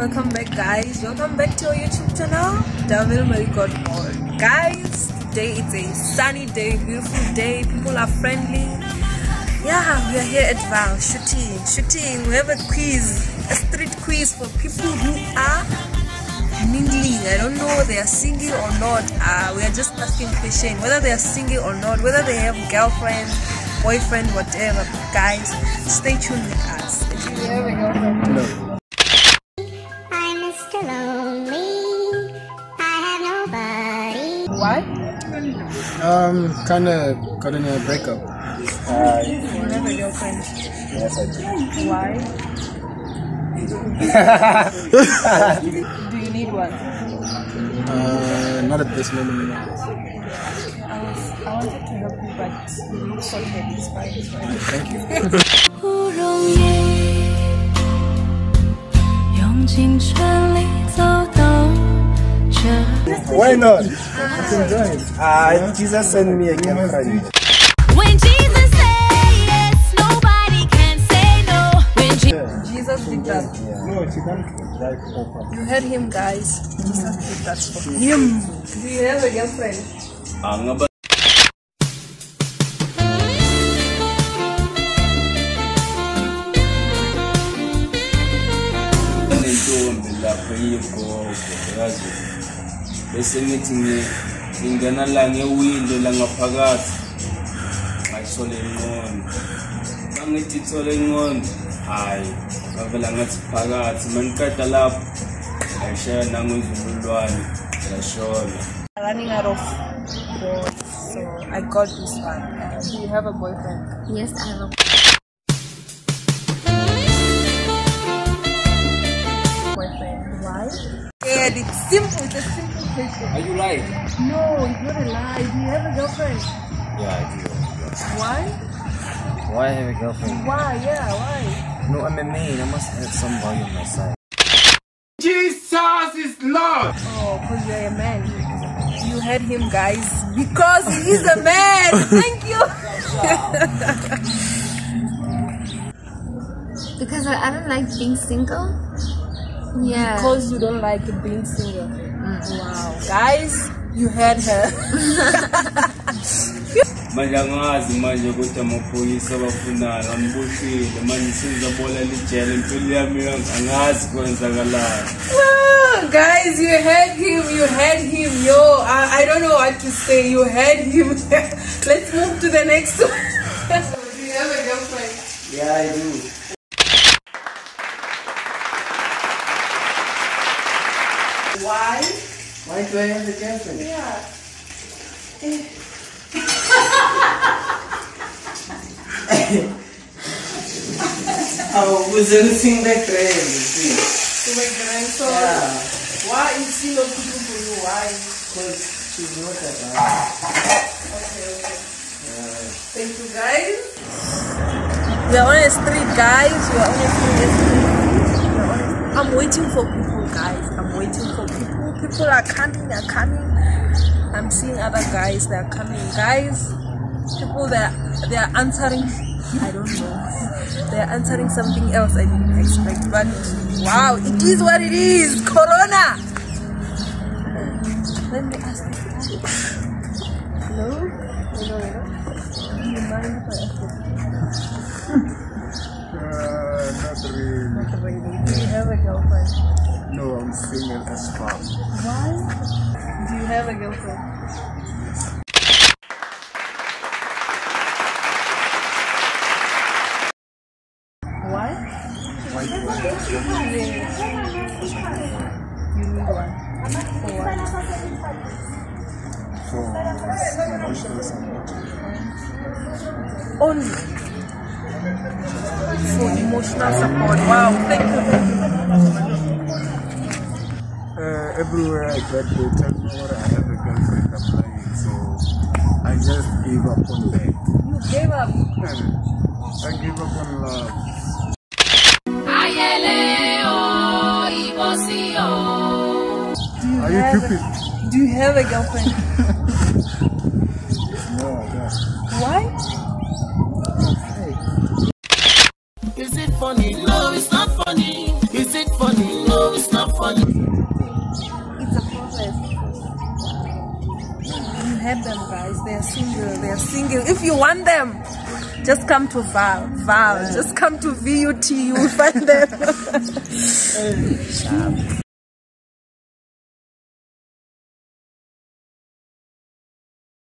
Welcome back, guys. Welcome back to our YouTube channel, Devil May God More. Guys, today it's a sunny day, beautiful day. People are friendly. Yeah, we are here at Vaal shooting, shooting. We have a quiz, a street quiz for people who are mingling. I don't know they are single or not. Uh, we are just asking question whether they are single or not, whether they have girlfriend, boyfriend, whatever. Guys, stay tuned with us. Do you have a girlfriend? No. Why? Um, kind of got in a breakup. Uh, you have a girlfriend. Yes, I do. Why? Do you need one? Uh, not at this moment. no. I was I wanted to help you, but you look so heavy. It's fine. It's fine. Thank you. 不容易，用尽全力走到这。 Why not? Ah, Jesus sent me a girlfriend. When Jesus say yes, nobody can say no. When Jesus Jesus did that. No, she can't drive proper. You heard him, guys. Jesus did that for him. Do you have a girlfriend? nentombi lapho iyigogo yazi bese ngithi ngi- ngingena la ngewindo langaphakathi ngayithole inqondo angithi ithole inqondo hhayi ngavela ngathi phakathi maniqeda lapho ngayishaya nangenzululwane yashona Running out of boys, so I got this one. Do you have a boyfriend? Yes, I have a Boyfriend? Why? Yeah, it's simple. It's a simple question. Are you lying? No, it's not a lie. Do you have a girlfriend? Yeah, I do. Why? Why have a girlfriend? Why? Yeah, why? No, I'm a man. I must have somebody on my side. Jesus is Lord! Oh, because you're a man. You heard him, guys. Because he is a man. Thank you. because I, I don't like being single. Yeah. Because you don't like being single. Wow. Guys, you heard her. manje angazi manje ukuthi amaphoyisa abafunani angiboshile manje sengizabola lijele impilo yami angazi kwenzakalani guys, you heard him. You heard him. Yo, I, I don't know what to say. You heard him. Let's move to the next one. Do you have a girlfriend? Yeah, I do. Why? Why do I have a girlfriend? Yeah. Oh, was anything like that? See, To make grandson. yeah, Why is he not cooking for you? Why? because she's not around. Okay, okay. Thank you, guys. We are on a street, guys. We are on a street. We are on a- I'm waiting for people, guys. I'm waiting for people. People are coming. They're coming. I'm seeing other guys. They're coming, guys. People, they're they're answering. I don't know. They're answering something else I didn't expect. But wow, it is what it is. Corona. Let me ask this guy. Hello? Hello, hello. Do you mind if I ask you? Uh, not really. Not really. Do you have a girlfriend? I'm single as fuck. Why? Do you have a girlfriend? Why? Why do I have? You need one. For what? For emotional support. Only. For emotional support. Wow, thank you. Everywhere I get, they tell me what I have a girlfriend. I'm lying, so I just gave up on that. You gave up. I gave up on love. ayẹlẹ o, ìbọn sí o. Are you have- stupid? Do you have a girlfriend? No, I don't. Why? Is it funny? No, it's not funny. Is it funny? No, it's not. It's a process. Them, guys. They are single. They are single. If you want them, just come to Vaal. Vaal. Just come to VUT. You will find them.